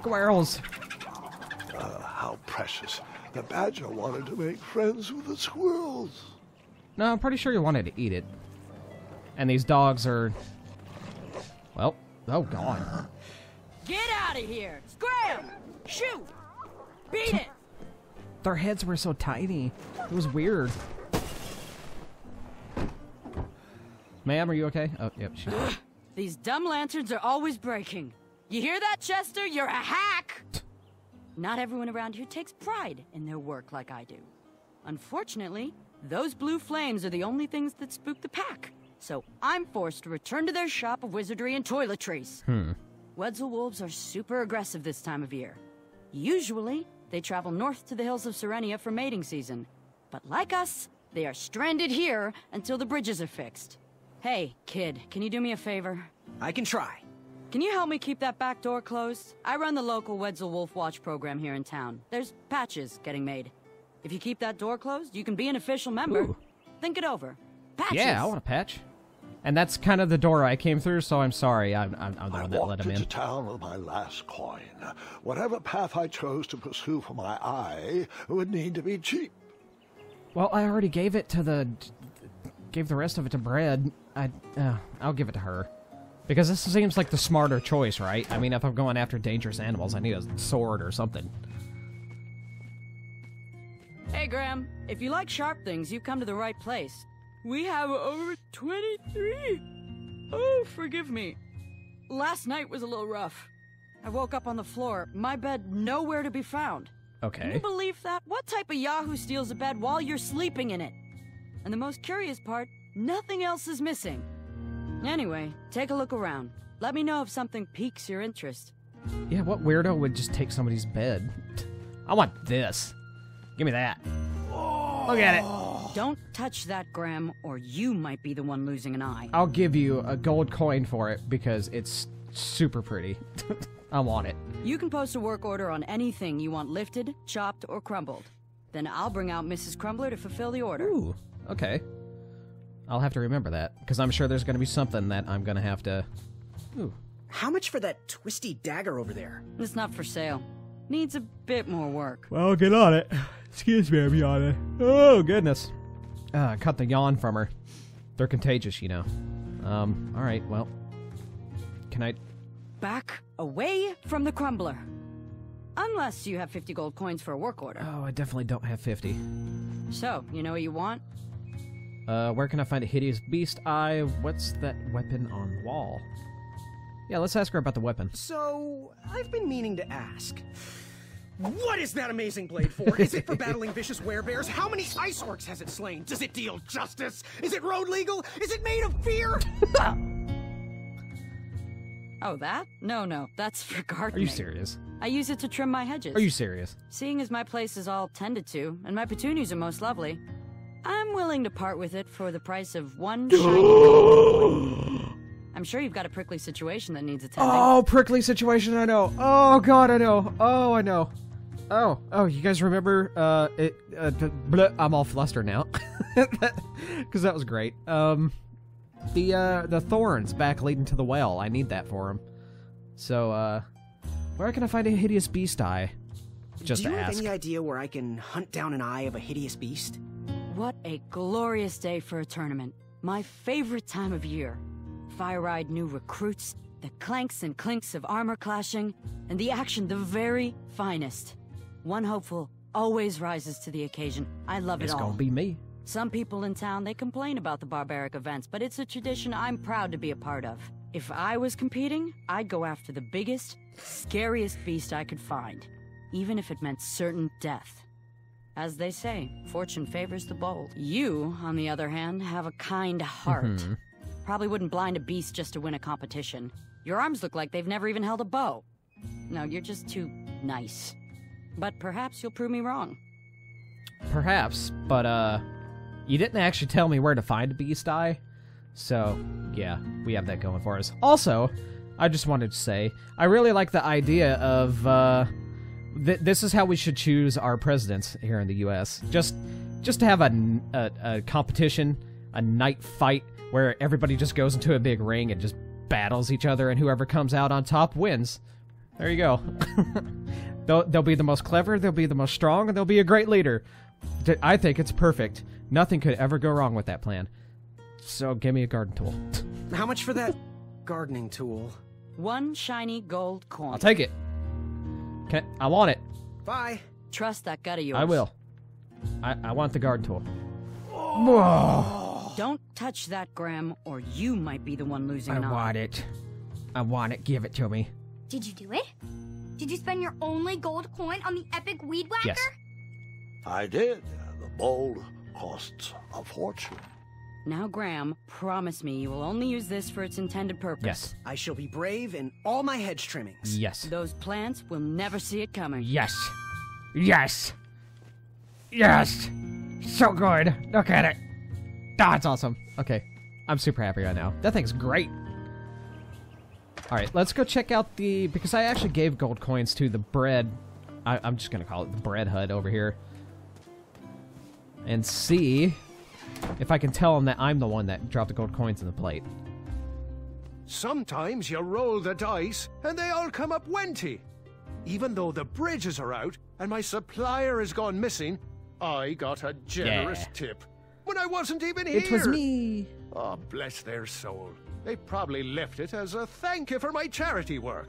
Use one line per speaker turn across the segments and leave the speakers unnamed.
Squirrels.
Uh, how precious. The badger wanted to make friends with the squirrels.
No, I'm pretty sure you wanted to eat it. And these dogs are... Well, oh, gone.
Get out of here! Scram! Shoot! Beat it!
Their heads were so tiny. It was weird. Ma'am, are you okay? Oh, yep, she's
These dumb lanterns are always breaking. You hear that, Chester? You're a hack! Not everyone around here takes pride in their work like I do. Unfortunately, those blue flames are the only things that spook the pack. So I'm forced to return to their shop of wizardry and toiletries.
Hmm.
Wetzel wolves are super aggressive this time of year. Usually, they travel north to the hills of Serenia for mating season. But like us, they are stranded here until the bridges are fixed. Hey, kid, can you do me a favor?
I can try.
Can you help me keep that back door closed? I run the local Wetzel Wolf Watch program here in town. There's patches getting made. If you keep that door closed, you can be an official member.
Ooh.
Think it over. Patches!
Yeah, I want a patch. And that's kind of the door I came through, so I'm sorry. I'm, I'm, I'm the
I
one that let
walked
him
into
in.
town with my last coin. Whatever path I chose to pursue for my eye would need to be cheap.
Well, I already gave it to the... Gave the rest of it to Bread. I, uh, I'll give it to her. Because this seems like the smarter choice, right? I mean, if I'm going after dangerous animals, I need a sword or something.
Hey, Graham. If you like sharp things, you've come to the right place. We have over 23. Oh, forgive me. Last night was a little rough. I woke up on the floor, my bed nowhere to be found. Can
Okay.
you believe that? What type of Yahoo steals a bed while you're sleeping in it? And the most curious part, nothing else is missing. Anyway, take a look around. Let me know if something piques your interest.
Yeah, what weirdo would just take somebody's bed? I want this. Give me that. Look at it.
Don't touch that, Graham, or you might be the one losing an eye.
I'll give you a gold coin for it because it's super pretty. I want it.
You can post a work order on anything you want lifted, chopped, or crumbled. Then I'll bring out Mrs. Crumbler to fulfill the order.
Ooh, okay. I'll have to remember that because I'm sure there's going to be something that I'm going to have to. Ooh,
How much for that twisty dagger over there?
It's not for sale. Needs a bit more work.
Well, get on it. Excuse me, I'm yawning. Oh, goodness. Uh, cut the yawn from her. They're contagious, you know. Um, alright, well. Can I.
Back away from the Crumbler. Unless you have 50 gold coins for a work order.
Oh, I definitely don't have 50.
So, you know what you want?
Uh, where can I find a hideous beast eye? What's that weapon on the wall? Yeah, let's ask her about the weapon.
So, I've been meaning to ask. What is that amazing blade for? Is it for battling vicious werebears? How many ice orcs has it slain? Does it deal justice? Is it road legal? Is it made of fear?
Oh, that? No, no, that's for gardening.
Are you serious?
I use it to trim my hedges.
Are you serious?
Seeing as my place is all tended to, and my petunias are most lovely, I'm willing to part with it for the price of one shiny. I'm sure you've got a prickly situation that needs attending.
Oh, prickly situation, I know. Oh, God, I know. Oh, I know. Oh, oh, you guys remember, uh, it, uh, bleh, I'm all flustered now. Because that was great. Um, the, uh, the thorns back leading to the well, I need that for him. So, uh, where can I find a hideous beast eye? Just
Do you
to
have
ask.
any idea where I can hunt down an eye of a hideous beast?
What a glorious day for a tournament. My favorite time of year. Fire-eyed new recruits, the clanks and clinks of armor clashing, and the action the very finest. One hopeful always rises to the occasion. I love
It's
it all.
It's gonna be me.
Some people in town, they complain about the barbaric events, but it's a tradition I'm proud to be a part of. If I was competing, I'd go after the biggest, scariest beast I could find, even if it meant certain death. As they say, fortune favors the bold. You, on the other hand, have a kind heart.
Mhm.
Probably wouldn't blind a beast just to win a competition. Your arms look like they've never even held a bow. No, you're just too nice. But perhaps you'll prove me wrong.
Perhaps, but, uh, you didn't actually tell me where to find a beast eye. So, yeah, we have that going for us. Also, I just wanted to say, I really like the idea of, uh, th- this is how we should choose our presidents here in the U.S. Just, just to have a a competition, a night fight, where everybody just goes into a big ring and just battles each other, and whoever comes out on top wins. There you go. they'll, they'll be the most clever, they'll be the most strong, and they'll be a great leader. I think it's perfect. Nothing could ever go wrong with that plan. So give me a garden tool.
How much for that gardening tool?
One shiny gold coin.
I'll take it. Can, I want it.
Bye.
Trust that gut of yours.
I will. I, I want the garden tool. Whoa.
Don't touch that, Graham, or you might be the one losing
I
an
want it. I want it. Give it to me.
Did you do it? Did you spend your only gold coin on the epic weed whacker?
Yes.
I did. The bowl costs a fortune.
Now, Graham, promise me you will only use this for its intended purpose.
Yes.
I shall be brave in all my hedge trimmings.
Yes.
Those plants will never see it coming.
Yes. Yes. Yes. So good. Look at it. That's awesome. Okay. I'm super happy right now. That thing's great. Alright, let's go check out the... Because I actually gave gold coins to the bread... I, I'm just going to call it the bread hut over here. And see if I can tell him that I'm the one that dropped the gold coins in the plate.
Sometimes you roll the dice and they all come up wenty. Even though the bridges are out and my supplier has gone missing, I got a generous
Yeah.
tip when I wasn't even here.
It was me.
Oh, bless their soul. They probably left it as a thank you for my charity work.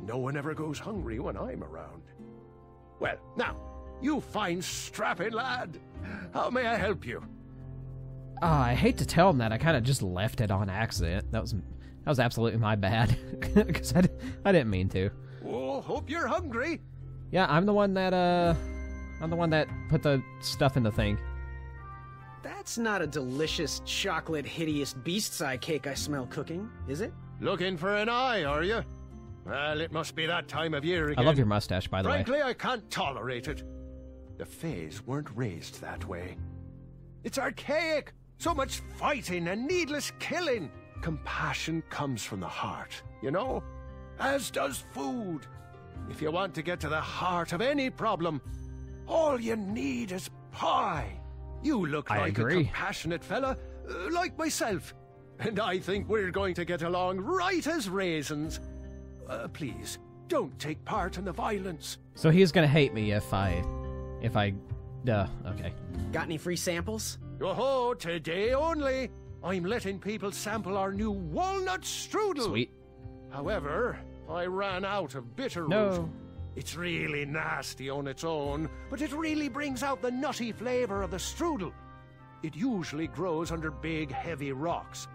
No one ever goes hungry when I'm around. Well, now, you fine strapping lad. How may I help you?
Uh, I hate to tell him that. I kind of just left it on accident. That was that was absolutely my bad. Because I, I didn't mean to.
Oh, hope you're hungry.
Yeah, I'm the one that, uh... I'm the one that put the stuff in the thing.
That's not a delicious, chocolate, hideous beast's eye cake I smell cooking, is it?
Looking for an eye, are you? Well, it must be that time of year again.
I love your mustache, by the way.
Frankly, I can't tolerate it. The Fays weren't raised that way. It's archaic. So much fighting and needless killing. Compassion comes from the heart, you know? As does food. If you want to get to the heart of any problem, all you need is pie. You look
I
like
agree.
a compassionate fella, uh, like myself. And I think we're going to get along right as raisins. Uh, please, don't take part in the violence.
So he's gonna hate me if I... If I... Duh, okay.
Got any free samples?
Oh, today only. I'm letting people sample our new walnut strudel.
Sweet.
However, I ran out of bitter
No.
It's really nasty on its own, but it really brings out the nutty flavor of the strudel. It usually grows under big, heavy rocks.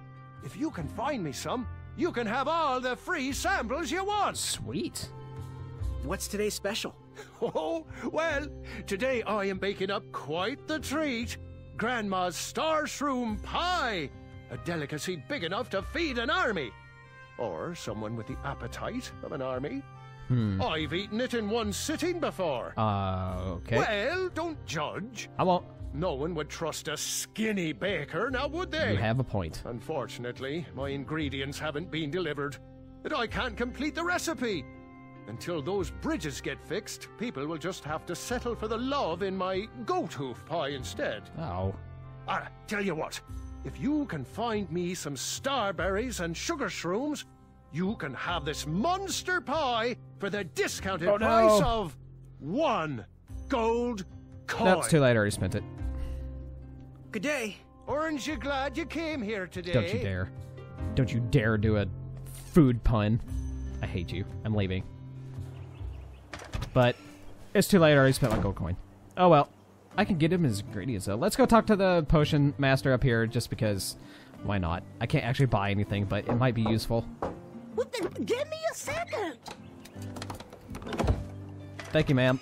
If you can find me some, you can have all the free samples you want.
Sweet.
What's today's special?
Oh, well, today I am baking up quite the treat. Grandma's star shroom pie, a delicacy big enough to feed an army. Or someone with the appetite of an army. I've eaten it in one sitting before.
Uh, okay.
Well, don't judge.
I won't.
No one would trust a skinny baker, now would they?
You have a point.
Unfortunately, my ingredients haven't been delivered, and I can't complete the recipe. Until those bridges get fixed, people will just have to settle for the love in my goat hoof pie instead.
Oh.
Ah, tell you what, if you can find me some starberries and sugar shrooms, you can have this monster pie for the discounted
Oh, no.
price of one gold coin.
No, it's too late. I already spent it.
Good day.
Aren't you glad you came here today?
Don't you dare. Don't you dare do a food pun. I hate you. I'm leaving. But it's too late. I already spent my gold coin. Oh well. I can get him his ingredients though. Let's go talk to the potion master up here just because why not? I can't actually buy anything, but it might be useful.
Well, then give me a second.
Thank you, ma'am.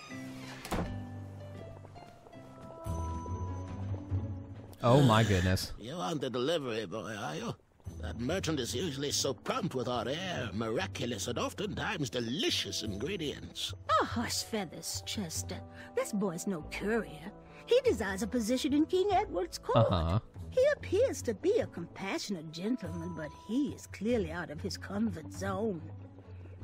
Oh my goodness.
You want the delivery boy, are you? That merchant is usually so prompt with our rare, miraculous, and oftentimes delicious ingredients.
Oh, hush feathers, Chester. This boy's no courier. He desires a position in King Edward's court.
Uh-huh.
He appears to be a compassionate gentleman, but he is clearly out of his comfort zone.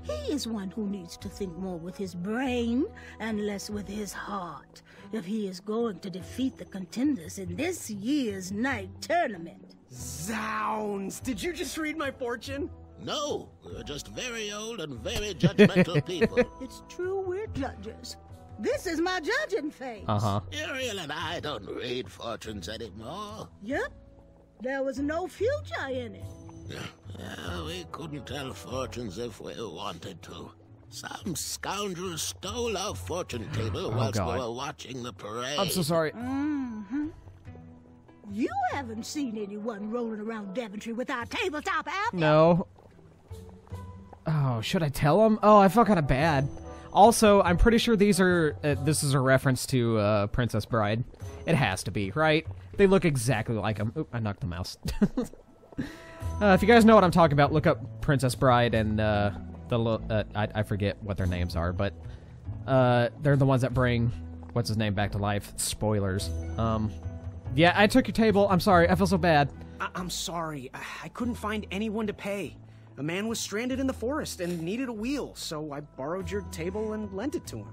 He is one who needs to think more with his brain and less with his heart if he is going to defeat the contenders in this year's knight tournament.
Zounds! Did you just read my fortune?
No, we're just very old and very judgmental people.
It's true we're judges. This is my judging face.
Uh huh.
Ariel and I don't read fortunes anymore.
Yep. There was no future in it.
Yeah, we couldn't tell fortunes if we wanted to. Some scoundrel stole our fortune table whilst we
Oh, God.
were watching the parade.
I'm so sorry.
Mm-hmm. You haven't seen anyone rolling around Daventry without tabletop, have you?
No. Oh, should I tell him? Oh, I felt kind of bad. Also, I'm pretty sure these are. Uh, this is a reference to uh, Princess Bride. It has to be, right? They look exactly like him. Oop, I knocked the mouse. uh, if you guys know what I'm talking about, look up Princess Bride and uh, the. Uh, I, I forget what their names are, but uh, they're the ones that bring what's his name back to life. Spoilers. Um, yeah, I took your table. I'm sorry. I feel so bad.
I- I'm sorry. I-, I couldn't find anyone to pay. A man was stranded in the forest and needed a wheel, so I borrowed your table and lent it to him.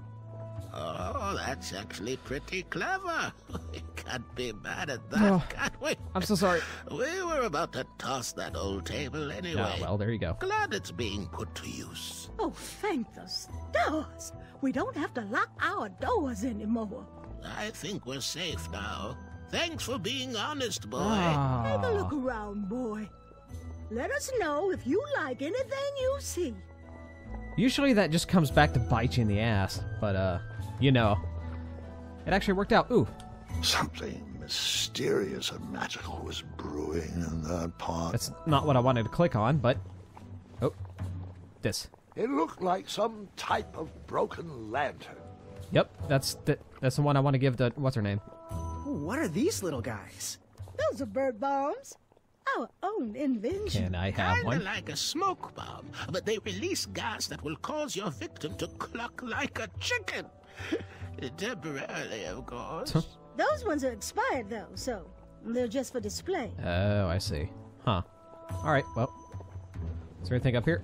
Oh, that's actually pretty clever. We can't be mad at that,
Oh,
can we?
I'm so sorry.
We were about to toss that old table anyway.
Oh, well, there you go.
Glad it's being put to use.
Oh, thank the stars. We don't have to lock our doors anymore.
I think we're safe now. Thanks for being honest, boy.
Take a look
Ah.
around, boy. Let us know if you like anything you see.
Usually that just comes back to bite you in the ass, but uh, you know, it actually worked out. Ooh,
Something mysterious and magical was brewing in that pot.
that's not what I wanted to click on, but oh, this.
It looked like some type of broken lantern.
Yep, that's the that's the one I want to give to what's her name.
Ooh, what are these little guys?
Those are bird bombs. Our own invention.
Can I have
Kinda
one?
like a smoke bomb, but they release gas that will cause your victim to cluck like a chicken. Temporarily, of course.
Those ones are expired, though, so they're just for display.
Oh, I see. Huh. All right. Well, is there anything up here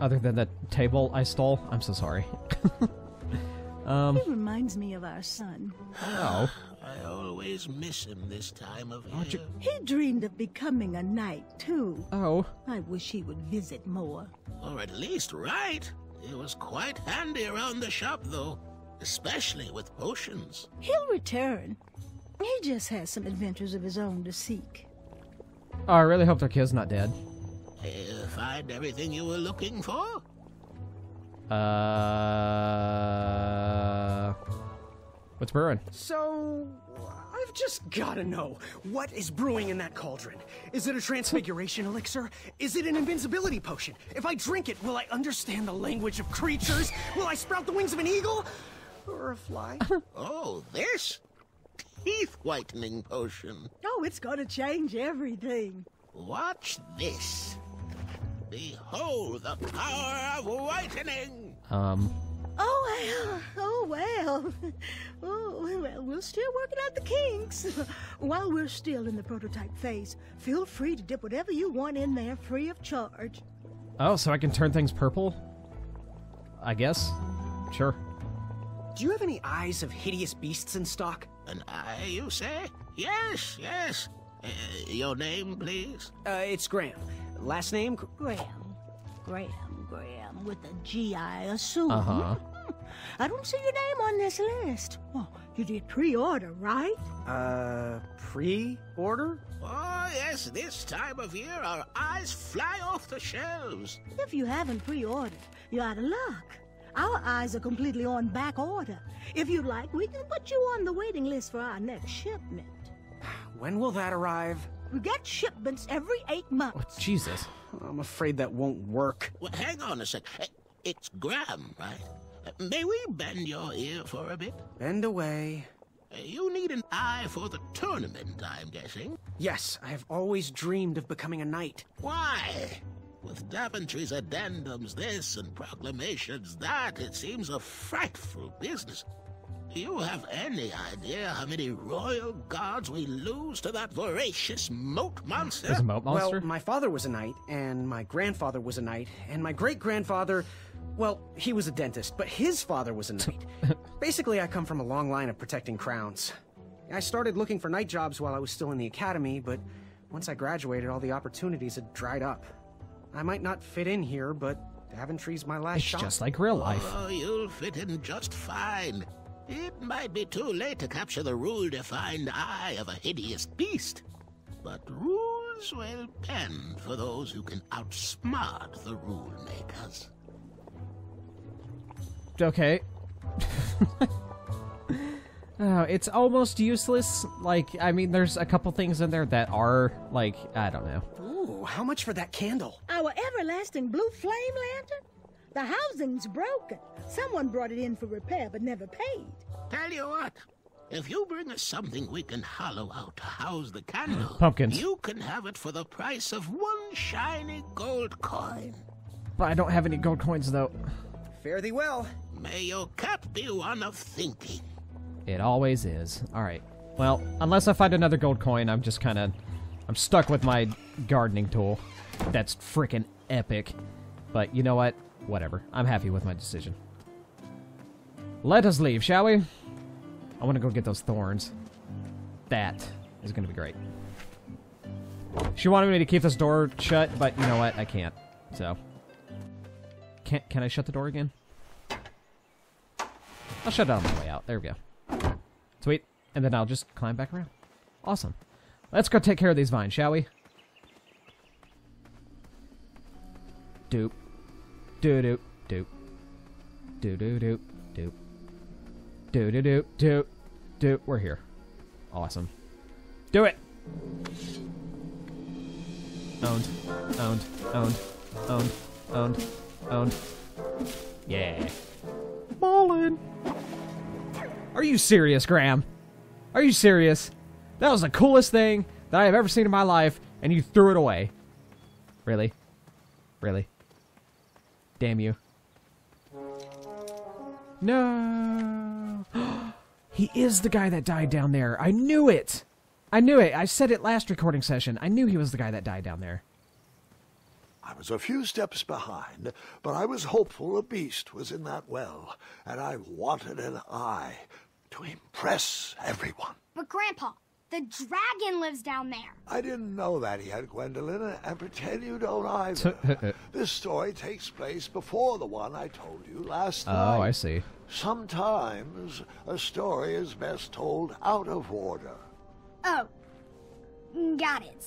other than that table I stole? I'm so sorry. um.
He reminds me of our son.
Oh.
I always miss him this time of
Aren't
year.
He dreamed of becoming a knight, too.
Oh.
I wish he would visit more.
Or at least write. He was quite handy around the shop, though. Especially with potions.
He'll return. He just has some adventures of his own to seek.
Oh, I really hope their kid's not dead.
Uh, find everything you were looking for?
Uh. What's brewing?
So, I've just gotta know what is brewing in that cauldron. Is it a transfiguration elixir? Is it an invincibility potion? If I drink it, will I understand the language of creatures? Will I sprout the wings of an eagle? Or a fly?
Oh, this? Teeth whitening potion.
Oh, it's gonna change everything.
Watch this. Behold the power of whitening.
Um.
Oh well, oh well. Oh well, we're still working out the kinks. While we're still in the prototype phase, feel free to dip whatever you want in there free of charge.
Oh, so I can turn things purple? I guess. Sure.
Do you have any eyes of hideous beasts in stock?
An eye, you say? Yes, yes. Uh, your name, please?
Uh, it's Graham. Last name?
Graham, Graham, Graham, with a G, I assume.
Uh huh.
I don't see your name on this list. Oh, you did pre-order, right?
Uh, pre-order?
Oh, yes, this time of year our eyes fly off the shelves.
If you haven't pre-ordered, you're out of luck. Our eyes are completely on back order. If you'd like, we can put you on the waiting list for our next shipment.
When will that arrive?
We get shipments every eight months.
Jesus.
I'm afraid that won't work.
Well, hang on a sec. Uh, It's Graham, right? May we bend your ear for a bit?
Bend away.
Uh, You need an eye for the tournament, I'm guessing.
Yes, I have always dreamed of becoming a knight.
Why? With Daventry's addendums this and proclamations that, it seems a frightful business. Do you have any idea how many royal guards we lose to that voracious moat monster?
There's a moat monster?
Well, my father was a knight, and my grandfather was a knight, and my great grandfather, well, he was a dentist, but his father was a knight. Basically, I come from a long line of protecting crowns. I started looking for knight jobs while I was still in the academy, but once I graduated, all the opportunities had dried up. I might not fit in here, but Daventry's my last
It's
shot.
just like real life.
Oh, you'll fit in just fine. It might be too late to capture the rule-defined eye of a hideous beast, but rules will bend for those who can outsmart the rule makers.
Okay. oh, it's almost useless. Like, I mean, there's a couple things in there that are, like, I don't know.
Ooh, how much for that candle?
Our everlasting blue flame lantern? The housing's broken. Someone brought it in for repair but never paid.
Tell you what, if you bring us something we can hollow out to house the candle,
Pumpkins.
you can have it for the price of one shiny gold coin.
But I don't have any gold coins, though.
Fare thee well.
May your cap be one of thinking.
It always is. Alright. Well, unless I find another gold coin, I'm just kind of... I'm stuck with my gardening tool. That's freaking epic. But you know what? Whatever. I'm happy with my decision. Let us leave, shall we? I want to go get those thorns. That is going to be great. She wanted me to keep this door shut, but you know what? I can't. So... Can, can I shut the door again? I'll shut it on my way out. There we go. Sweet. And then I'll just climb back around. Awesome. Let's go take care of these vines, shall we? Doop. Doo doop. Doop. Doo doo doop. Doop. Doo doo doop. Doop. Doop. We're here. Awesome. Do it! Owned. Owned. Owned. Owned. Owned. Owned. Yeah. Ballin'. Are you serious, Graham? Are you serious? That was the coolest thing that I have ever seen in my life, and you threw it away. Really? Really? Damn you. No. he is the guy that died down there. I knew it. I knew it. I said it last recording session. I knew he was the guy that died down there.
I was a few steps behind, but I was hopeful a beast was in that well, and I wanted an eye to impress everyone.
But Grandpa, the dragon lives down there.
I didn't know that yet, Gwendolyn, and pretend you don't either. Uh, uh, uh. this story takes place before the one I told you last oh, night.
Oh, I see.
Sometimes a story is best told out of order.
Oh, got it.